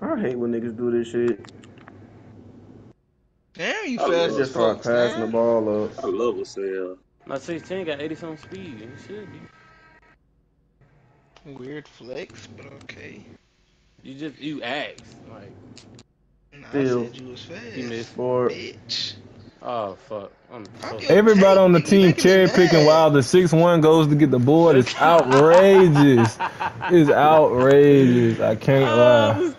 I hate when niggas do this shit. Damn, you I fast as just start passing passing the ball up. I love a sale. My 16 got 80 some speed. It should be. Weird flex, but okay. You just you asked like, Nah, Still. I said you was fast. You missed. four. Bitch. Oh fuck. Everybody on the team cherry picking while the six one goes to get the board. It's outrageous. It's outrageous. I can't oh, lie.